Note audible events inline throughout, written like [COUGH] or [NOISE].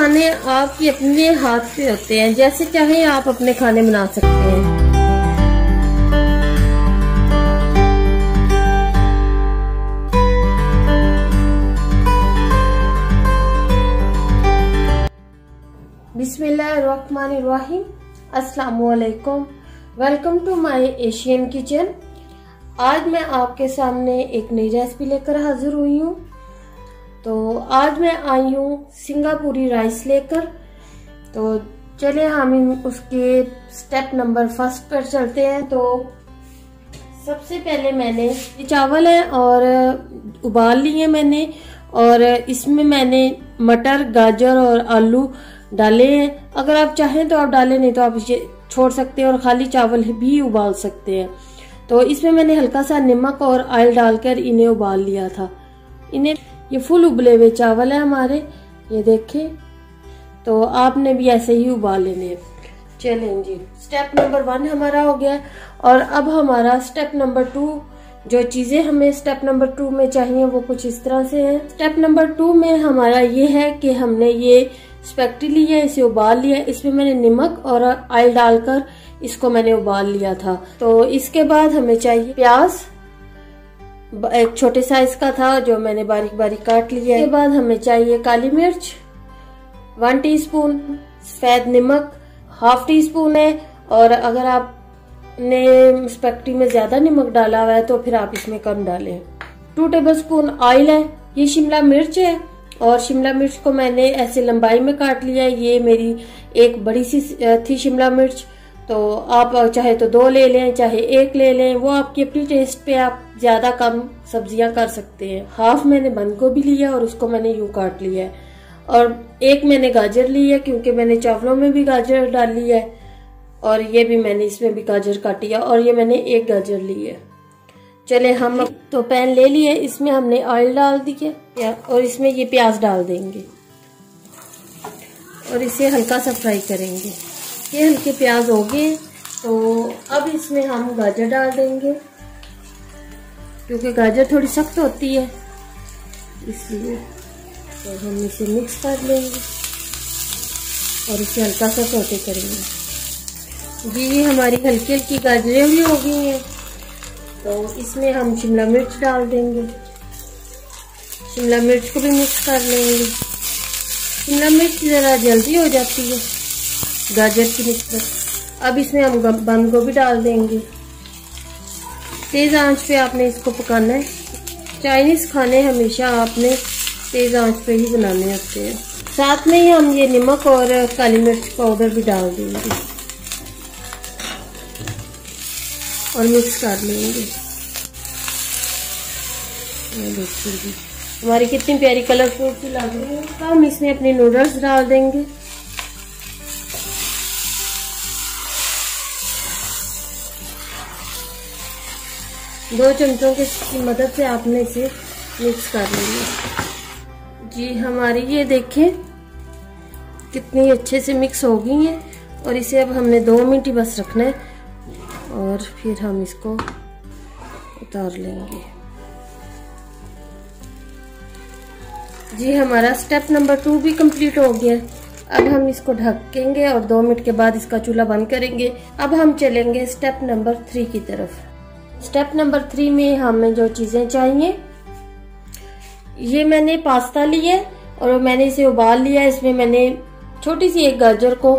खाने आपके अपने हाथ से होते हैं, जैसे चाहे आप अपने खाने बना सकते हैं। बिस्मिल्लाहिर्रहमानिर्रहीम अस्सलाम वालेकुम welcome to my Asian kitchen. आज मैं आपके सामने एक नई रेसिपी लेकर हाजिर हुई हूँ। तो आज मैं आई हूँ सिंगापुरी राइस लेकर। तो चले हम उसके स्टेप नंबर फ़र्स्ट पर चलते हैं। तो सबसे पहले मैंने ये चावल है और उबाल लिए मैंने और इसमें मैंने मटर, गाजर और आलू डाले हैं। अगर आप चाहें तो आप डालें, नहीं तो आप इसे छोड़ सकते हैं और खाली चावल भी उबाल सकते हैं। तो इसमें मैंने हल्का सा नमक और ऑयल डालकर इन्हें उबाल लिया था। इन्हें ये फुल उबले हुए चावल है हमारे, ये देखें। तो आपने भी ऐसे ही उबाल लेने चलें जी स्टेप नंबर वन हमारा हो गया और अब हमारा स्टेप नंबर टू जो चीज़ें हमें स्टेप नंबर टू में चाहिए, वो कुछ इस तरह से है। स्टेप नंबर टू में हमारा ये है कि हमने ये स्पेक्टी ली है इसे उबाल लिया। इसमें मैंने नमक और ऑयल डालकर इसको मैंने उबाल लिया था। तो इसके बाद हमें चाहिए प्याज। एक छोटे साइज़ का था जो मैंने बारीक बारीक काट लिया इसके बाद हमें चाहिए काली मिर्च वन टीस्पून सफ़ेद नमक हाफ़ टी स्पून है। और अगर आपने स्पेक्टी में ज़्यादा नमक डाला हुआ है तो फिर आप इसमें कम डालें। टू टेबल स्पून ऑयल है, ये शिमला मिर्च है। और शिमला मिर्च को मैंने ऐसे लंबाई में काट लिया ये मेरी एक बड़ी सी थी शिमला मिर्च। तो आप चाहे तो दो ले लें, चाहे एक ले लें, वो आपकी अपनी टेस्ट पे आप ज़्यादा कम सब्ज़ियाँ कर सकते हैं। हाफ़ मैंने बंद को भी लिया और उसको मैंने यूँ काट लिया है। और एक मैंने गाजर ली है, क्योंकि मैंने चावलों में भी गाजर डाली है, और ये भी मैंने इसमें भी गाजर काटी है, और ये मैंने एक गाजर ली है। चले, हम तो पैन ले लिए, इसमें हमने ऑयल डाल दिया और इसमें ये प्याज डाल देंगे। और इसे हल्का सा फ्राई करेंगे। ये हल्के प्याज हो गए तो अब इसमें हम गाजर डाल देंगे। क्योंकि गाजर थोड़ी सख्त होती है, इसलिए तो हम इसे मिक्स कर लेंगे और इसे हल्का सा सोटे करेंगे। जी, हमारी हल्की हल्की गाजरें भी हो गई हैं तो इसमें हम शिमला मिर्च डाल देंगे। शिमला मिर्च को भी मिक्स कर लेंगे। शिमला मिर्च ज़रा जल्दी हो जाती है। गाजर की निस्बत अब इसमें हम बंद गोभी डाल देंगे। तेज़ आँच पे आपने इसको पकाना है। चाइनीज़ खाने हमेशा आपने तेज़ आँच पे ही बनाने होते हैं। साथ में ही हम ये नमक और काली मिर्च पाउडर भी डाल देंगे। और मिक्स कर लेंगे। हमारी कितनी प्यारी कलरफुल लग रही है। हम इसमें अपने नूडल्स डाल देंगे। दो चमचों की मदद से आपने इसे मिक्स कर लेंगे जी, हमारी ये देखें, कितनी अच्छे से मिक्स हो गई है। और इसे अब हमने दो मिनट ही बस रखना है। और फिर हम इसको उतार लेंगे। जी, हमारा स्टेप नंबर टू भी कंप्लीट हो गया। अब हम इसको ढकेंगे और दो मिनट के बाद इसका चूल्हा बंद करेंगे। अब हम चलेंगे स्टेप नंबर थ्री की तरफ़। स्टेप नंबर थ्री में हमें जो चीज़ें चाहिए, ये मैंने पास्ता लिया है और मैंने इसे उबाल लिया इसमें मैंने छोटी सी एक गाजर को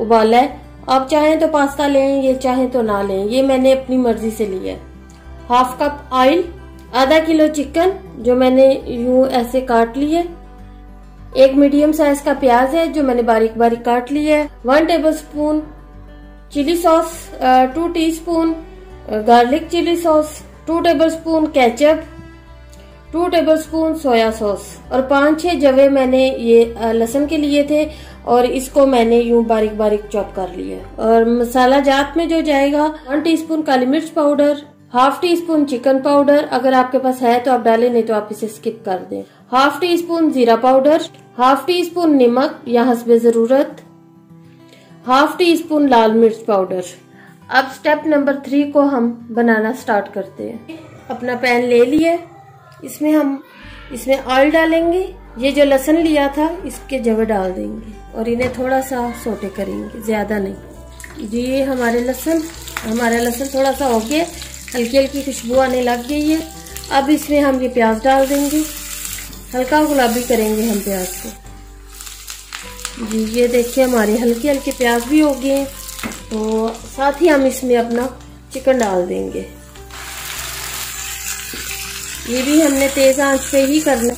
उबाला है। आप चाहें तो पास्ता लें, ये चाहें तो ना लें, ये मैंने अपनी मर्ज़ी से लिया है। हाफ़ कप ऑयल, आधा किलो चिकन, जो मैंने यूँ ऐसे काट लिए एक मीडियम साइज़ का प्याज है, जो मैंने बारीक बारीक काट लिया है। One tablespoon chilli sauce two teaspoon garlic chilli sauce, two tablespoon ketchup, two tablespoon soya sauce. और पाँच, छह जवे मैंने ये लहसन के लिए थे और इसको मैंने यूँ बारीक बारीक चॉप कर लिया और मसाला जात में जो जाएगा, वन टीस्पून काली मिर्च powder, half teaspoon chicken powder, अगर आपके पास है तो आप डालें, नहीं तो आप इसे स्किप कर दें। हाफ़ टी स्पून जीरा पाउडर, हाफ़ टी स्पून नमक या हसबे ज़रूरत। हाफ़ टी स्पून लाल मिर्च पाउडर। अब स्टेप नंबर थ्री को हम बनाना स्टार्ट करते हैं। अपना पैन ले लिया इसमें हम, इसमें ऑयल डालेंगे। ये जो लहसन लिया था, इसके जवे डाल देंगे और इन्हें थोड़ा सा सोटे करेंगे, ज़्यादा नहीं। जी ये हमारे लहसन, हमारा लहसन थोड़ा सा हो गया। हल्की हल्की खुशबू आने लग गई है। अब इसमें हम ये प्याज डाल देंगे। हल्का गुलाबी करेंगे हम प्याज को। जी, ये देखिए हमारे हल्के हल्के प्याज भी हो गए तो साथ ही हम इसमें अपना चिकन डाल देंगे। ये भी हमने तेज आँच पे ही करना।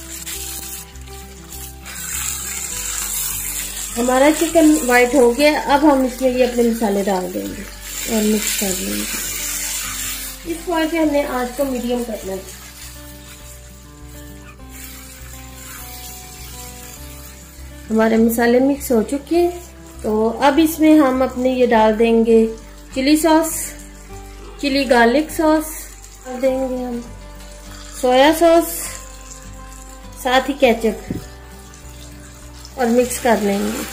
हमारा चिकन वाइट हो गया, अब हम इसमें ये अपने मसाले डाल देंगे और मिक्स कर लेंगे। इस पॉइंट पे हमने आँच को मीडियम करना है। हमारे मसाले मिक्स हो चुके हैं। तो अब इसमें हम अपने ये डाल देंगे chilli sauce, chilli garlic sauce डाल देंगे हम। सोया सॉस, साथ ही केचप और मिक्स कर लेंगे।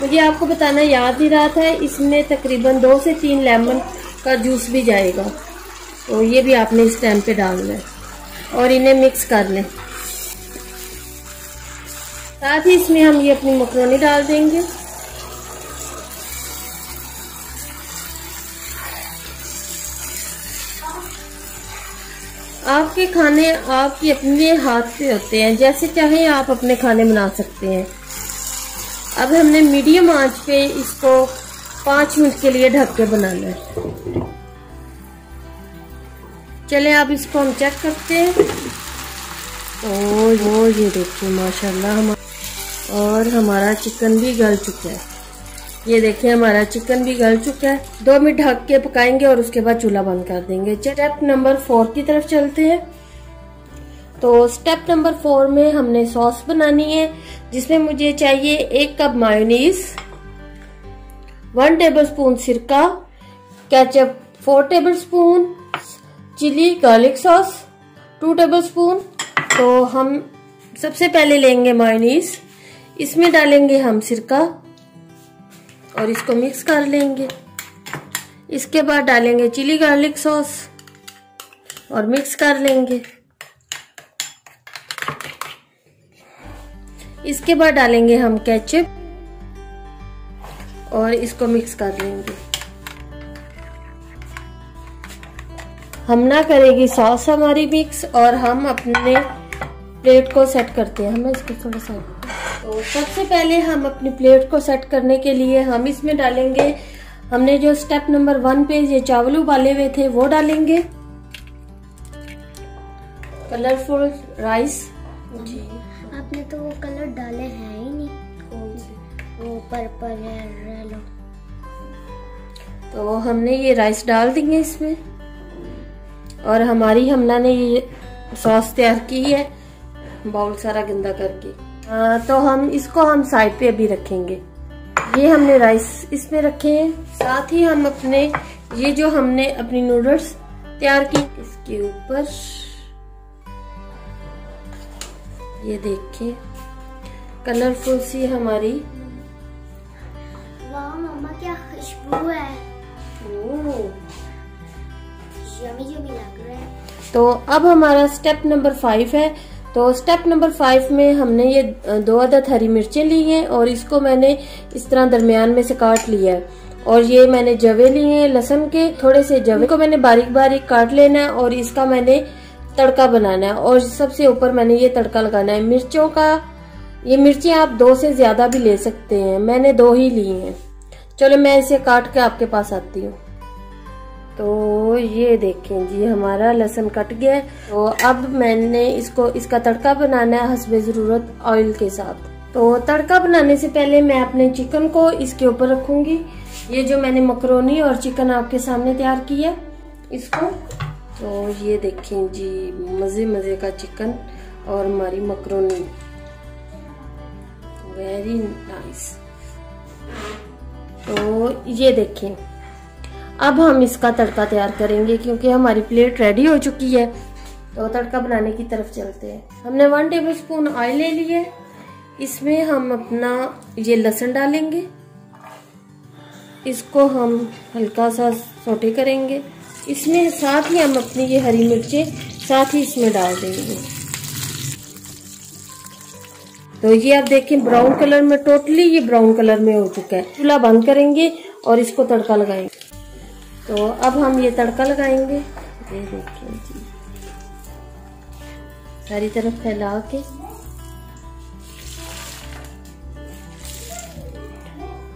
मुझे आपको बताना याद ही रहा था, इसमें तकरीबन दो से तीन लेमन का जूस भी जाएगा। तो ये भी आपने इस टाइम पे डालना है और इन्हें मिक्स कर लें। साथ ही इसमें हम ये अपनी मकरोनी डाल देंगे। आपके खाने आपके अपने हाथ से होते हैं, जैसे चाहे आप अपने खाने बना सकते हैं। अब हमने मीडियम आँच पे इसको पाँच मिनट के लिए ढक के बनाना है। चले, अब इसको हम चेक करते हैं। और वो ये देखिए, माशाल्लाह, हम और हमारा चिकन भी गल चुका है। ये देखिए, हमारा चिकन भी गल चुका है। दो मिनट ढक के पकाएँगे और उसके बाद चूल्हा बंद कर देंगे। स्टेप नंबर फोर की तरफ़ चलते हैं। तो स्टेप नंबर फोर में हमने सॉस बनानी है, जिसमें मुझे चाहिए एक cup mayonnaise one table spoon सिरका ketchup four tablespoon chilli garlic sauce two tablespoon तो हम सबसे पहले लेंगे मायोनीज इसमें डालेंगे हम सिरका और इसको मिक्स कर लेंगे। इसके बाद डालेंगे चिली गार्लिक सॉस और मिक्स कर लेंगे। इसके बाद डालेंगे हम केचप और इसको मिक्स कर लेंगे। हम ना करेगी सॉस हमारी मिक्स और हम अपने प्लेट को सेट करते हैं। हमें इसको थोड़ा सा तो सबसे पहले हम अपनी प्लेट को सेट करने के लिए हम इसमें डालेंगे हमने जो स्टेप नंबर वन पे ये चावल उबाले हुए थे वो डालेंगे। Colourful rice. जी। आपने तो वो कलर डाले हैं ही नहीं। कौन से? वो पर्पल है येलो। तो हमने ये राइस डाल देंगे इसमें। और हमारी हमना ने ये सॉस तैयार की है बाउल सारा गंदा करके। आ, तो हम इसको हम साइड पे अभी रखेंगे। ये हमने राइस इसमें रखे हैं। साथ ही हम अपने ये जो हमने अपनी नूडल्स तैयार की इसके ऊपर ये देखिए कलरफुल सी हमारी वाह मम्मा क्या खुशबू है। यमी यमी लग रहा है। तो अब हमारा स्टेप नंबर फाइव है। तो स्टेप नंबर फाइव में हमने ये दो अदद हरी मिर्चें ली हैं और इसको मैंने इस तरह दरमियान में से काट लिया है। और ये मैंने जवे लिए हैं लहसन के। थोड़े से जवे को मैंने बारीक बारीक काट लेना है और इसका मैंने तड़का बनाना है। और सबसे ऊपर मैंने ये तड़का लगाना है। मिर्चों का, ये मिर्चें आप दो से ज़्यादा भी ले सकते हैं। मैंने दो ही ली हैं। चलो मैं इसे काट के आपके पास आती हूँ। तो ये देखें जी, हमारा लहसुन कट गया तो अब मैंने इसको, इसका तड़का बनाना है हसबे ज़रूरत ऑयल के साथ। तो तड़का बनाने से पहले मैं अपने चिकन को इसके ऊपर रखूँगी। ये जो मैंने मकरोनी और चिकन आपके सामने तैयार किया, इसको। तो ये देखें जी, मज़े मज़े का चिकन और हमारी मकरोनी। वेरी नाइस तो ये देखें। अब हम इसका तड़का तैयार करेंगे क्योंकि हमारी प्लेट रेडी हो चुकी है। तो तड़का बनाने की तरफ़ चलते हैं। हमने वन टेबल स्पून ऑयल ले लिया है। इसमें हम अपना ये लहसुन डालेंगे। इसको हम हल्का सा सोटे करेंगे। इसमें साथ ही हम अपनी ये हरी मिर्चें साथ ही इसमें डाल देंगे। तो ये आप देखें ब्राउन कलर में टोटली ये ब्राउन कलर में हो चुका है। चूल्हा बंद करेंगे और इसको तड़का लगाएँगे। तो अब हम ये तड़का लगाएँगे। ये देखिए जी। सारी तरफ़ फैला के।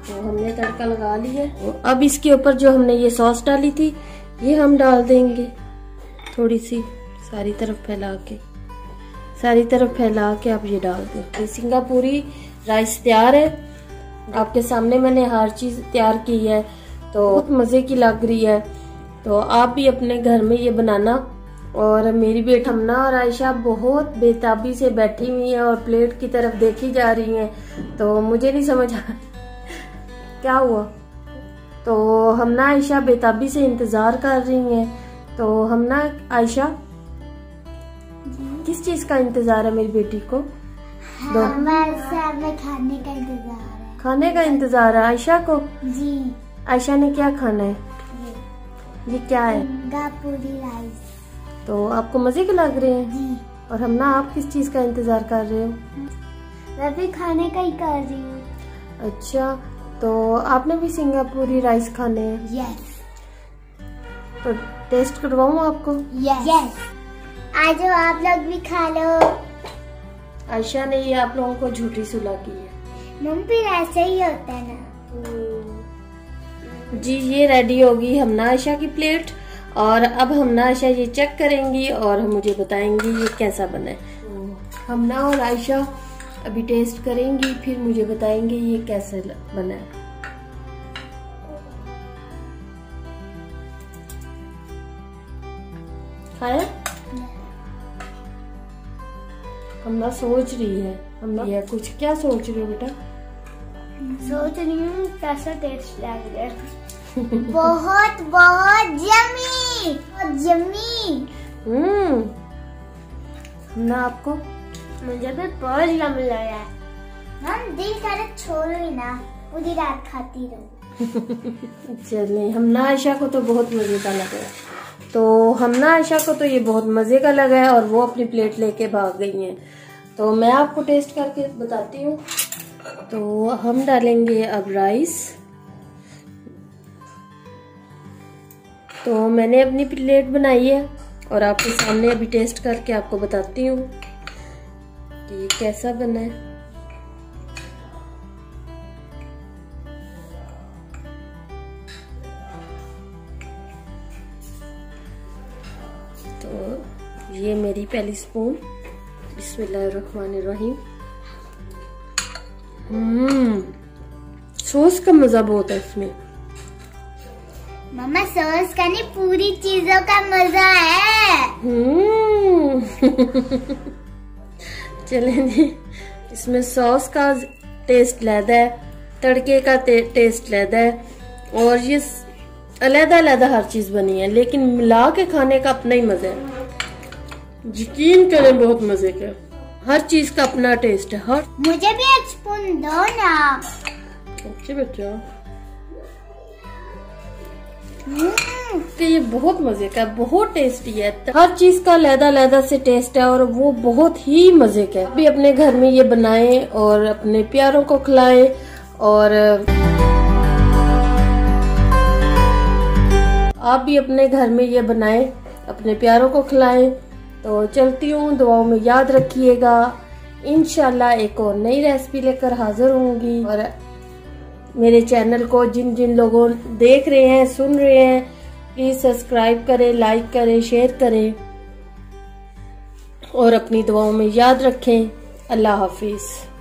तो हमने तड़का लगा लिया। तो अब इसके ऊपर जो हमने ये सॉस डाली थी, ये हम डाल देंगे। थोड़ी सी सारी तरफ़ फैला के। सारी तरफ़ फैला के आप ये डाल दें। तो सिंगापुरी राइस तैयार है। आपके सामने मैंने हर चीज़ तैयार की है। तो बहुत मज़े की लग रही है। तो आप भी अपने घर में ये बनाना। और मेरी बेट हमना और आयशा बहुत बेताबी से बैठी हुई है और प्लेट की तरफ़ देखी जा रही हैं। तो मुझे नहीं समझ आ [LAUGHS] क्या हुआ? तो हम ना आयशा बेताबी से इंतज़ार कर रही हैं। तो हम ना आयशा किस चीज़ का इंतज़ार है मेरी बेटी को? खाने का इंतज़ार है। खाने का इंतज़ार है आयशा को? जी। आयशा ने क्या खाना है? ये। क्या है? सिंगापुरी राइस। तो आपको मज़े के लग रहे हैं? जी। और हम ना आप किस चीज़ का इंतज़ार कर रहे हो? मैं भी खाने का ही कर रही हूँ। अच्छा तो आपने भी सिंगापुरी राइस खाने हैं? यस तो टेस्ट करवाऊँ आपको? यस यस आज आप लोग भी खा लो। आयशा ने ये आप लोगों को झूठी सुला की है। मम्मी फिर ऐसे ही होता है ना। जी ये रेडी होगी हमना आयशा की प्लेट और अब हमना आयशा ये चेक करेंगी और हम मुझे बताएँगी ये कैसा बना है। हमना और आयशा अभी टेस्ट करेंगी फिर मुझे बताएँगे ये कैसे बना है। खाया? हमना सोच रही है हमना ये कुछ क्या सोच रही हो बेटा? सोच रही हूँ कैसा टेस्ट लग रहा है। बहुत बहुत यम्मी बहुत यम्मी हम्म हमना आपको? मुझे भी बहुत यम्मी लग रहा है। हम दिल करे छोड़ो ही ना पूरी रात खाती रहूँ। चलिए हमना आयशा को तो बहुत मज़े का लग रहा है। तो हमना आयशा को तो ये बहुत मज़े का लगा है और वो अपनी प्लेट लेके भाग गई हैं। तो मैं आपको टेस्ट करके बताती हूँ। तो हम डालेंगे अब राइस तो मैंने अपनी प्लेट बनाई है और आपके सामने अभी टेस्ट करके आपको बताती हूँ कि कैसा बना है। तो ये मेरी पहली स्पून बिस्मिल्लाहिर्रहमानिर्रहीम। हम्म सॉस का मज़ा बहुत है इसमें। मम्मा सॉस का नहीं पूरी चीज़ों का मज़ा है। हम्म। [LAUGHS] चलें जी इसमें सॉस का टेस्ट लहदा है तड़के का टेस्ट लहदा है और ये अलहदा अलहदा हर चीज़ बनी है लेकिन मिला के खाने का अपना ही मज़ा है। यकीन करें बहुत मज़े का। हर चीज़ का अपना टेस्ट है हर। मुझे भी एक स्पून दो ना। अच्छे बच्चा हम्म, ये बहुत मज़े का है बहुत टेस्टी है। हर चीज़ का लहदा लहदा से टेस्ट है और वो बहुत ही मज़े का है। भी अपने घर में ये बनाएँ और अपने प्यारों को खिलाएँ और आप भी अपने घर में ये बनाएँ अपने प्यारों को खिलाएँ। तो चलती हूँ, दुआओं में याद रखिएगा। इन एक और नई रेसिपी लेकर हाजिर होंगी। और मेरे चैनल को जिन जिन लोगों देख रहे हैं, सुन रहे हैं प्लीज़ सब्सक्राइब करें लाइक करें शेयर करें। और अपनी दुआओं में याद रखें। अल्लाह हाफिज़।